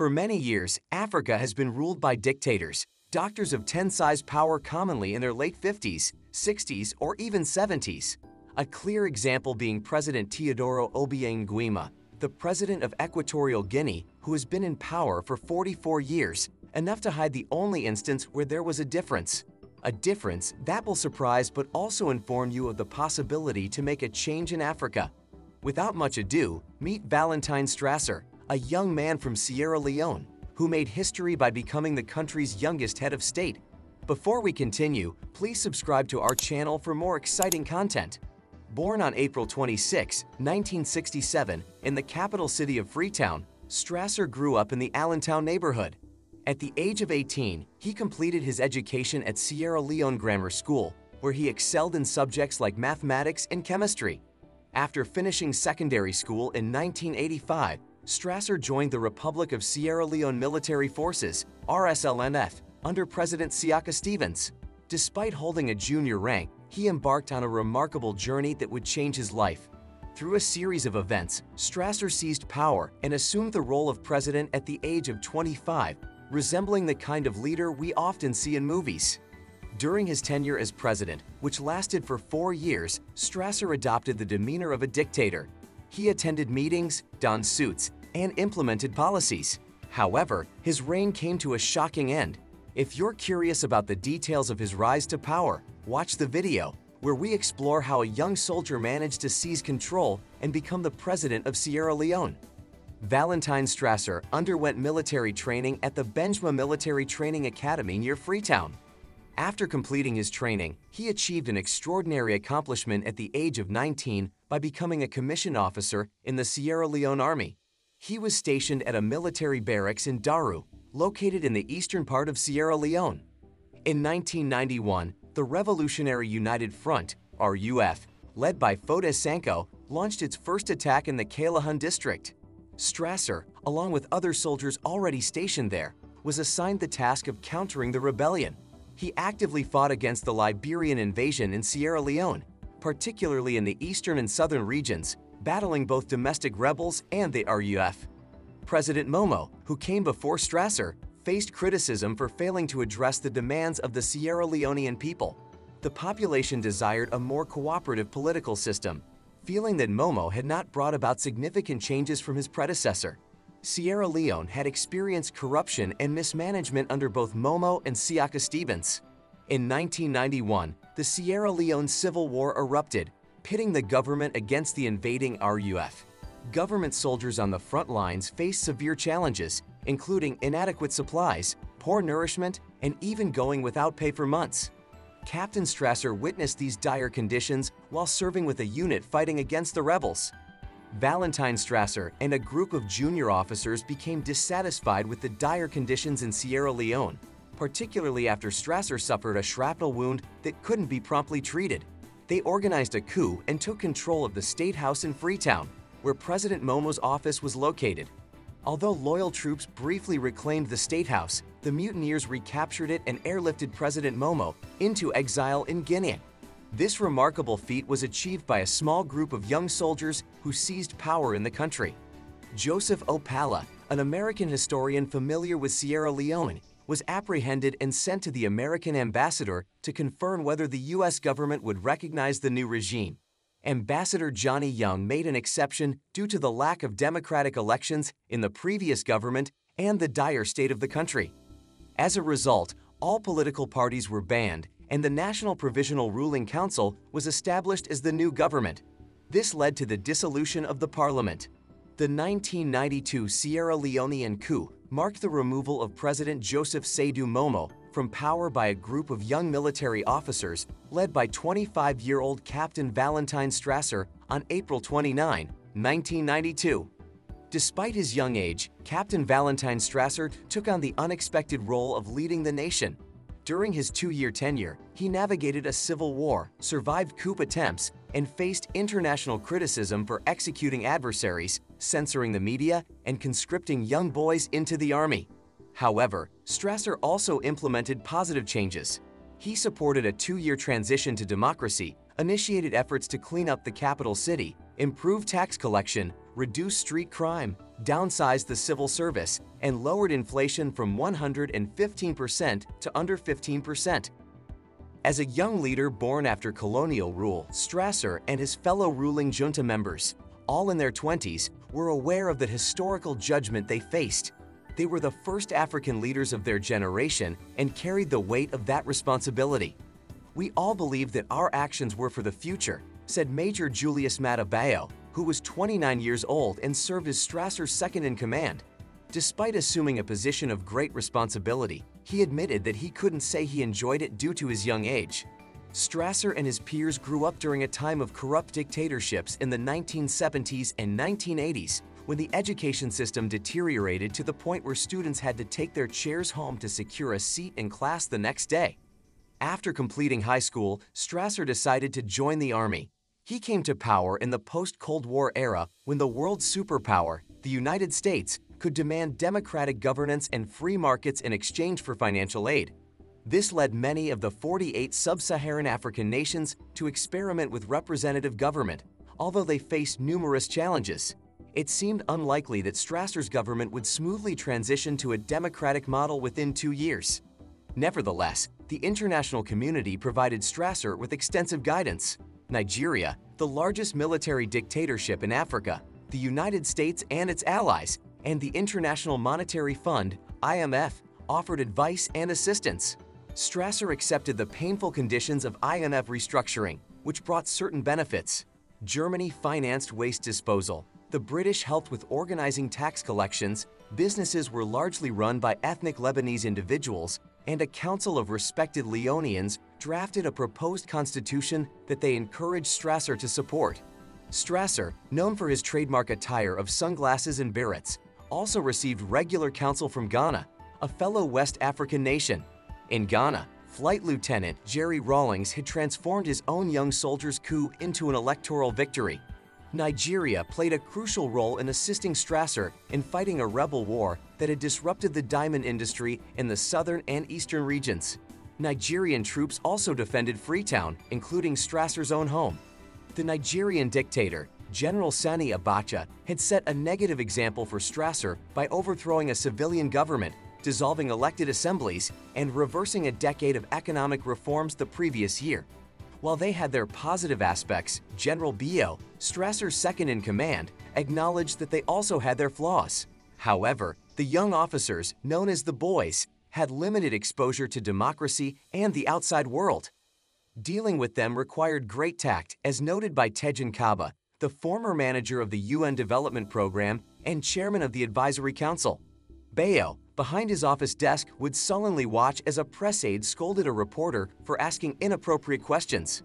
For many years, Africa has been ruled by dictators, doctors of 10 sized power commonly in their late 50s, 60s, or even 70s. A clear example being President Teodoro Obiang Nguema, the president of Equatorial Guinea, who has been in power for 44 years, enough to hide the only instance where there was a difference. A difference that will surprise but also inform you of the possibility to make a change in Africa. Without much ado, meet Valentine Strasser, a young man from Sierra Leone who made history by becoming the country's youngest head of state. Before we continue, please subscribe to our channel for more exciting content. Born on April 26, 1967, in the capital city of Freetown, Strasser grew up in the Allentown neighborhood. At the age of 18, he completed his education at Sierra Leone Grammar School, where he excelled in subjects like mathematics and chemistry. After finishing secondary school in 1985, Strasser joined the Republic of Sierra Leone Military Forces, RSLMF, under President Siaka Stevens. Despite holding a junior rank, he embarked on a remarkable journey that would change his life. Through a series of events, Strasser seized power and assumed the role of president at the age of 25, resembling the kind of leader we often see in movies. During his tenure as president, which lasted for four years, Strasser adopted the demeanor of a dictator. He attended meetings, donned suits, and implemented policies. However, his reign came to a shocking end. If you're curious about the details of his rise to power, watch the video, where we explore how a young soldier managed to seize control and become the president of Sierra Leone. Valentine Strasser underwent military training at the Benguema Military Training Academy near Freetown. After completing his training, he achieved an extraordinary accomplishment at the age of 19 by becoming a commissioned officer in the Sierra Leone Army. He was stationed at a military barracks in Daru, located in the eastern part of Sierra Leone. In 1991, the Revolutionary United Front, RUF, led by Foday Sankoh, launched its first attack in the Kailahun district. Strasser, along with other soldiers already stationed there, was assigned the task of countering the rebellion. He actively fought against the Liberian invasion in Sierra Leone, particularly in the eastern and southern regions, battling both domestic rebels and the RUF. President Momoh, who came before Strasser, faced criticism for failing to address the demands of the Sierra Leonean people. The population desired a more cooperative political system, feeling that Momoh had not brought about significant changes from his predecessor. Sierra Leone had experienced corruption and mismanagement under both Momoh and Siaka Stevens. In 1991, the Sierra Leone Civil War erupted, pitting the government against the invading RUF. Government soldiers on the front lines faced severe challenges, including inadequate supplies, poor nourishment, and even going without pay for months. Captain Strasser witnessed these dire conditions while serving with a unit fighting against the rebels. Valentine Strasser and a group of junior officers became dissatisfied with the dire conditions in Sierra Leone, particularly after Strasser suffered a shrapnel wound that couldn't be promptly treated. They organized a coup and took control of the State House in Freetown, where President Momoh's office was located. Although loyal troops briefly reclaimed the State House, the mutineers recaptured it and airlifted President Momoh into exile in Guinea. This remarkable feat was achieved by a small group of young soldiers who seized power in the country. Joseph Opala, an American historian familiar with Sierra Leone, was apprehended and sent to the American ambassador to confirm whether the U.S. government would recognize the new regime. Ambassador Johnny Young made an exception due to the lack of democratic elections in the previous government and the dire state of the country. As a result, all political parties were banned and the National Provisional Ruling Council was established as the new government. This led to the dissolution of the parliament. The 1992 Sierra Leonean coup marked the removal of President Joseph Saidu Momoh from power by a group of young military officers led by 25-year-old Captain Valentine Strasser on April 29, 1992. Despite his young age, Captain Valentine Strasser took on the unexpected role of leading the nation. During his two-year tenure, he navigated a civil war, survived coup attempts, and faced international criticism for executing adversaries, censoring the media, and conscripting young boys into the army. However, Strasser also implemented positive changes. He supported a two-year transition to democracy, initiated efforts to clean up the capital city, improve tax collection, reduce street crime, downsized the civil service, and lowered inflation from 115% to under 15%. As a young leader born after colonial rule, Strasser and his fellow ruling junta members, all in their 20s, were aware of the historical judgment they faced. They were the first African leaders of their generation and carried the weight of that responsibility. We all believe that our actions were for the future, said Major Julius Maada Bio, who was 29 years old and served as Strasser's second in command. Despite assuming a position of great responsibility, he admitted that he couldn't say he enjoyed it due to his young age. Strasser and his peers grew up during a time of corrupt dictatorships in the 1970s and 1980s when the education system deteriorated to the point where students had to take their chairs home to secure a seat in class the next day. After completing high school, Strasser decided to join the Army. He came to power in the post-Cold War era when the world superpower, the United States, could demand democratic governance and free markets in exchange for financial aid. This led many of the 48 sub-Saharan African nations to experiment with representative government, although they faced numerous challenges. It seemed unlikely that Strasser's government would smoothly transition to a democratic model within two years. Nevertheless, the international community provided Strasser with extensive guidance. Nigeria, the largest military dictatorship in Africa, the United States and its allies, and the International Monetary Fund, IMF, offered advice and assistance. Strasser accepted the painful conditions of IMF restructuring, which brought certain benefits. Germany financed waste disposal. The British helped with organizing tax collections. Businesses were largely run by ethnic Lebanese individuals, and a council of respected Leonians drafted a proposed constitution that they encouraged Strasser to support. Strasser, known for his trademark attire of sunglasses and berets, also received regular counsel from Ghana, a fellow West African nation. In Ghana, Flight Lieutenant Jerry Rawlings had transformed his own young soldiers' coup into an electoral victory. Nigeria played a crucial role in assisting Strasser in fighting a rebel war that had disrupted the diamond industry in the southern and eastern regions. Nigerian troops also defended Freetown, including Strasser's own home. The Nigerian dictator, General Sani Abacha had set a negative example for Strasser by overthrowing a civilian government, dissolving elected assemblies, and reversing a decade of economic reforms the previous year. While they had their positive aspects, General Bio, Strasser's second-in-command, acknowledged that they also had their flaws. However, the young officers, known as the Boys, had limited exposure to democracy and the outside world. Dealing with them required great tact, as noted by Tejan Kabbah, the former manager of the UN Development Program and chairman of the Advisory Council. Bayo, behind his office desk, would sullenly watch as a press aide scolded a reporter for asking inappropriate questions.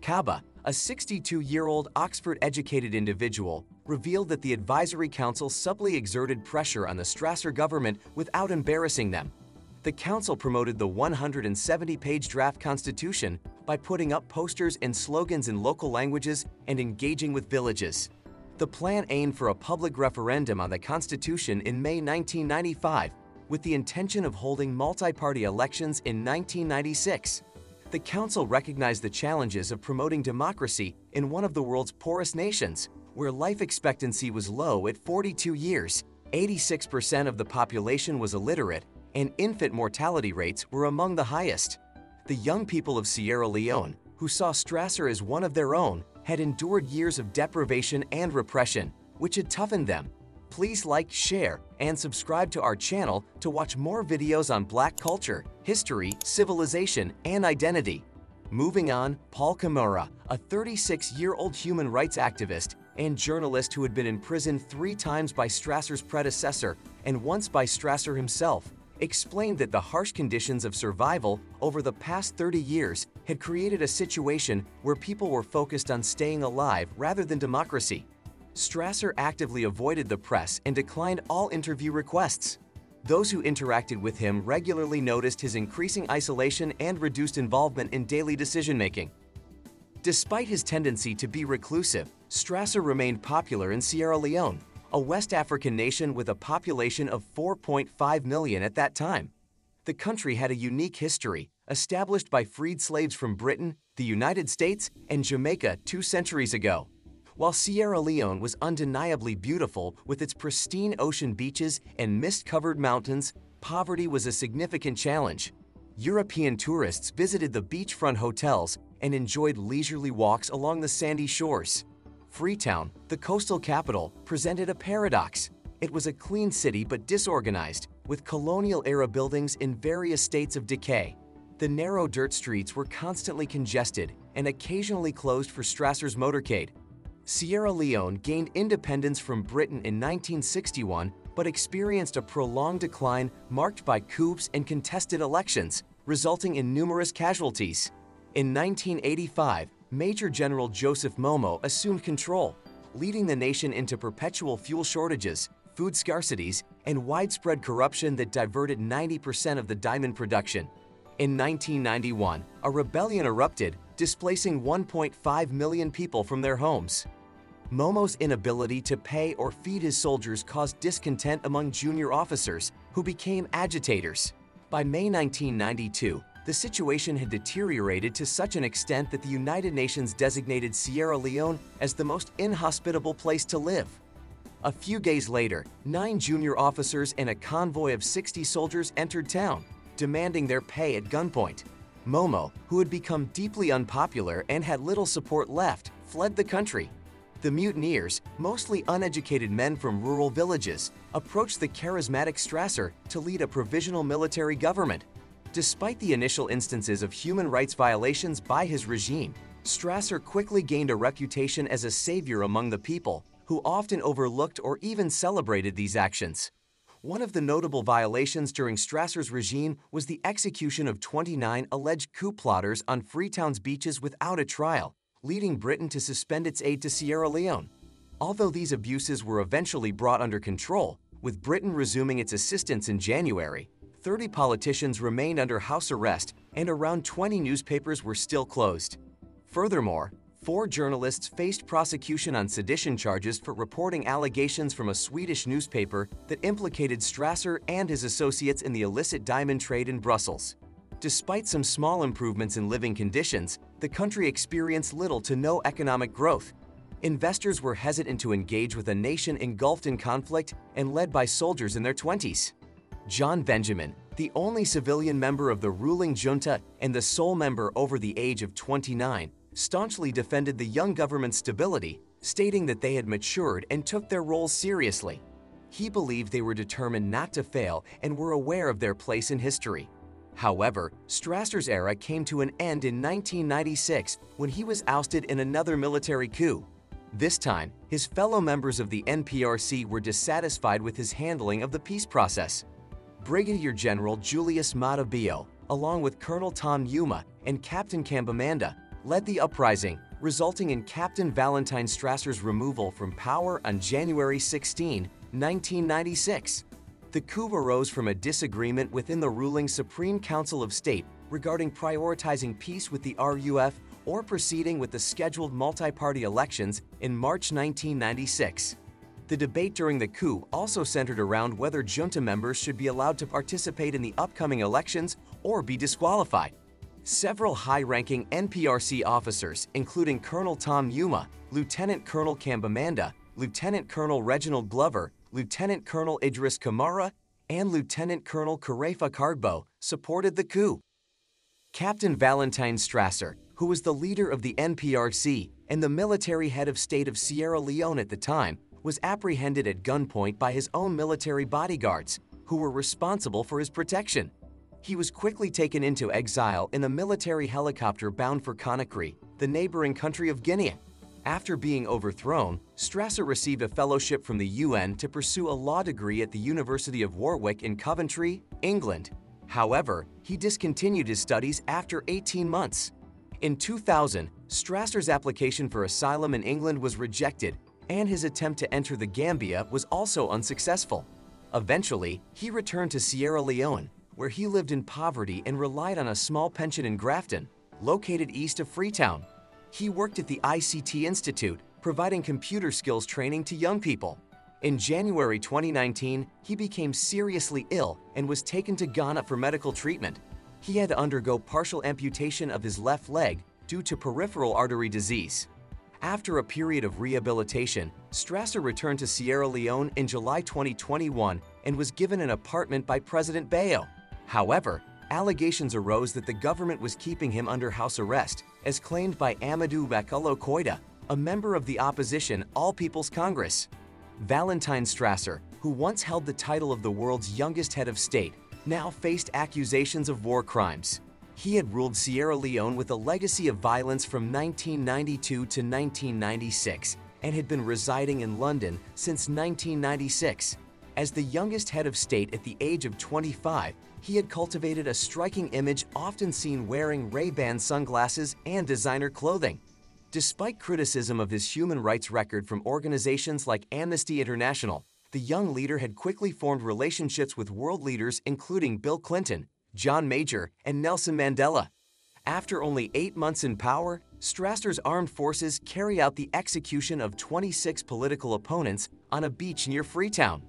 Kabbah, a 62-year-old Oxford-educated individual, revealed that the Advisory Council subtly exerted pressure on the Strasser government without embarrassing them. The council promoted the 170-page draft constitution by putting up posters and slogans in local languages and engaging with villages. The plan aimed for a public referendum on the Constitution in May 1995, with the intention of holding multi-party elections in 1996. The Council recognized the challenges of promoting democracy in one of the world's poorest nations, where life expectancy was low at 42 years, 86% of the population was illiterate, and infant mortality rates were among the highest. The young people of Sierra Leone, who saw Strasser as one of their own, had endured years of deprivation and repression, which had toughened them. Please like, share, and subscribe to our channel to watch more videos on black culture, history, civilization, and identity. Moving on, Paul Kamara, a 36-year-old human rights activist and journalist who had been imprisoned three times by Strasser's predecessor and once by Strasser himself, explained that the harsh conditions of survival over the past 30 years had created a situation where people were focused on staying alive rather than democracy. Strasser actively avoided the press and declined all interview requests. Those who interacted with him regularly noticed his increasing isolation and reduced involvement in daily decision-making. Despite his tendency to be reclusive, Strasser remained popular in Sierra Leone a West African nation with a population of 4.5 million at that time. The country had a unique history, established by freed slaves from Britain, the United States, and Jamaica two centuries ago. While Sierra Leone was undeniably beautiful with its pristine ocean beaches and mist-covered mountains, poverty was a significant challenge. European tourists visited the beachfront hotels and enjoyed leisurely walks along the sandy shores. Freetown, the coastal capital, presented a paradox. It was a clean city but disorganized, with colonial-era buildings in various states of decay. The narrow dirt streets were constantly congested and occasionally closed for Strasser's motorcade. Sierra Leone gained independence from Britain in 1961 but experienced a prolonged decline marked by coups and contested elections, resulting in numerous casualties. In 1985, Major General Joseph Momoh assumed control, leading the nation into perpetual fuel shortages, food scarcities, and widespread corruption that diverted 90% of the diamond production. In 1991, a rebellion erupted, displacing 1.5 million people from their homes. Momoh's inability to pay or feed his soldiers caused discontent among junior officers, who became agitators. By May 1992, the situation had deteriorated to such an extent that the United Nations designated Sierra Leone as the most inhospitable place to live. A few days later, nine junior officers and a convoy of 60 soldiers entered town, demanding their pay at gunpoint. Momoh, who had become deeply unpopular and had little support left, fled the country. The mutineers, mostly uneducated men from rural villages, approached the charismatic Strasser to lead a provisional military government. Despite the initial instances of human rights violations by his regime, Strasser quickly gained a reputation as a savior among the people, who often overlooked or even celebrated these actions. One of the notable violations during Strasser's regime was the execution of 29 alleged coup plotters on Freetown's beaches without a trial, leading Britain to suspend its aid to Sierra Leone. Although these abuses were eventually brought under control, with Britain resuming its assistance in January, 30 politicians remained under house arrest and around 20 newspapers were still closed. Furthermore, four journalists faced prosecution on sedition charges for reporting allegations from a Swedish newspaper that implicated Strasser and his associates in the illicit diamond trade in Brussels. Despite some small improvements in living conditions, the country experienced little to no economic growth. Investors were hesitant to engage with a nation engulfed in conflict and led by soldiers in their 20s. John Benjamin, the only civilian member of the ruling junta and the sole member over the age of 29, staunchly defended the young government's stability, stating that they had matured and took their role seriously. He believed they were determined not to fail and were aware of their place in history. However, Strasser's era came to an end in 1996 when he was ousted in another military coup. This time, his fellow members of the NPRC were dissatisfied with his handling of the peace process. Brigadier General Julius Maada Bio, along with Colonel Tom Nyuma and Captain Komba Mondeh, led the uprising, resulting in Captain Valentine Strasser's removal from power on January 16, 1996. The coup arose from a disagreement within the ruling Supreme Council of State regarding prioritizing peace with the RUF or proceeding with the scheduled multi-party elections in March 1996. The debate during the coup also centered around whether junta members should be allowed to participate in the upcoming elections or be disqualified. Several high-ranking NPRC officers, including Colonel Tom Nyuma, Lieutenant Colonel Komba Mondeh, Lieutenant Colonel Reginald Glover, Lieutenant Colonel Idris Kamara, and Lieutenant Colonel Karefa Kargbo, supported the coup. Captain Valentine Strasser, who was the leader of the NPRC and the military head of state of Sierra Leone at the time, was apprehended at gunpoint by his own military bodyguards, who were responsible for his protection. He was quickly taken into exile in a military helicopter bound for Conakry, the neighboring country of Guinea. After being overthrown, Strasser received a fellowship from the UN to pursue a law degree at the University of Warwick in Coventry, England. However, he discontinued his studies after 18 months. In 2000, Strasser's application for asylum in England was rejected and his attempt to enter the Gambia was also unsuccessful. Eventually, he returned to Sierra Leone, where he lived in poverty and relied on a small pension in Grafton, located east of Freetown. He worked at the ICT Institute, providing computer skills training to young people. In January 2019, he became seriously ill and was taken to Ghana for medical treatment. He had to undergo partial amputation of his left leg due to peripheral artery disease. After a period of rehabilitation, Strasser returned to Sierra Leone in July 2021 and was given an apartment by President Bayo. However, allegations arose that the government was keeping him under house arrest, as claimed by Amadou Bakolo Koita, a member of the opposition All People's Congress. Valentine Strasser, who once held the title of the world's youngest head of state, now faced accusations of war crimes. He had ruled Sierra Leone with a legacy of violence from 1992 to 1996 and had been residing in London since 1996. As the youngest head of state at the age of 25, he had cultivated a striking image often seen wearing Ray-Ban sunglasses and designer clothing. Despite criticism of his human rights record from organizations like Amnesty International, the young leader had quickly formed relationships with world leaders including Bill Clinton, John Major, and Nelson Mandela. After only eight months in power, Strasser's armed forces carry out the execution of 26 political opponents on a beach near Freetown.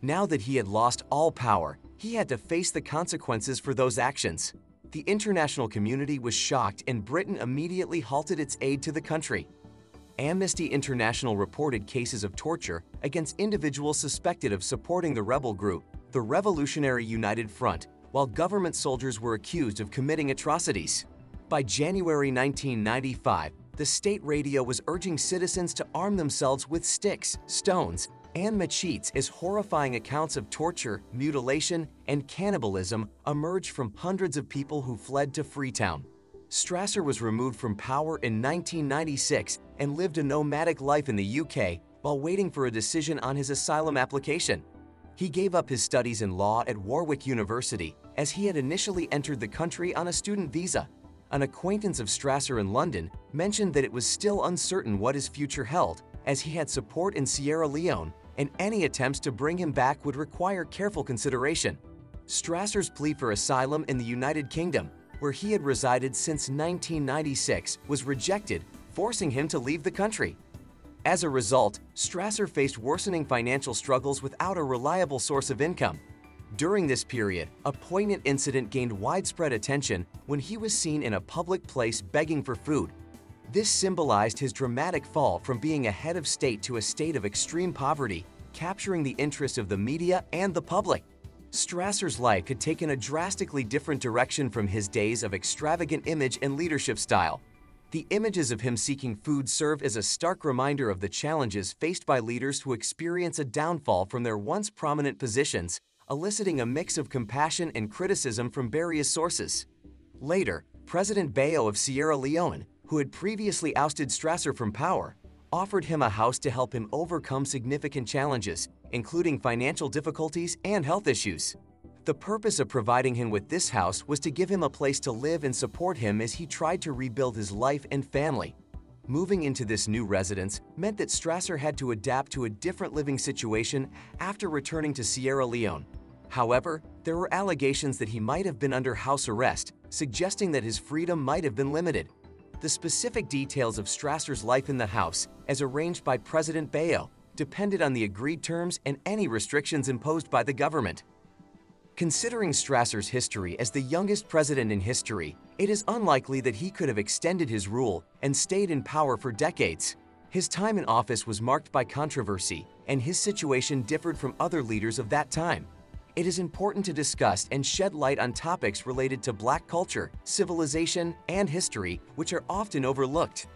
Now that he had lost all power, he had to face the consequences for those actions. The international community was shocked and Britain immediately halted its aid to the country. Amnesty International reported cases of torture against individuals suspected of supporting the rebel group, the Revolutionary United Front, while government soldiers were accused of committing atrocities. By January 1995, the state radio was urging citizens to arm themselves with sticks, stones, and machetes as horrifying accounts of torture, mutilation, and cannibalism emerged from hundreds of people who fled to Freetown. Strasser was removed from power in 1996 and lived a nomadic life in the UK while waiting for a decision on his asylum application. He gave up his studies in law at Warwick University as he had initially entered the country on a student visa. An acquaintance of Strasser in London mentioned that it was still uncertain what his future held as he had support in Sierra Leone and any attempts to bring him back would require careful consideration. Strasser's plea for asylum in the United Kingdom, where he had resided since 1996, was rejected, forcing him to leave the country. As a result, Strasser faced worsening financial struggles without a reliable source of income. During this period, a poignant incident gained widespread attention when he was seen in a public place begging for food. This symbolized his dramatic fall from being a head of state to a state of extreme poverty, capturing the interest of the media and the public. Strasser's life had taken a drastically different direction from his days of extravagant image and leadership style. The images of him seeking food serve as a stark reminder of the challenges faced by leaders who experience a downfall from their once prominent positions, eliciting a mix of compassion and criticism from various sources. Later, President Bayo of Sierra Leone, who had previously ousted Strasser from power, offered him a house to help him overcome significant challenges, including financial difficulties and health issues. The purpose of providing him with this house was to give him a place to live and support him as he tried to rebuild his life and family. Moving into this new residence meant that Strasser had to adapt to a different living situation after returning to Sierra Leone. However, there were allegations that he might have been under house arrest, suggesting that his freedom might have been limited. The specific details of Strasser's life in the house, as arranged by President Bayo, depended on the agreed terms and any restrictions imposed by the government. Considering Strasser's history as the youngest president in history, it is unlikely that he could have extended his rule and stayed in power for decades. His time in office was marked by controversy, and his situation differed from other leaders of that time. It is important to discuss and shed light on topics related to black culture, civilization, and history, which are often overlooked.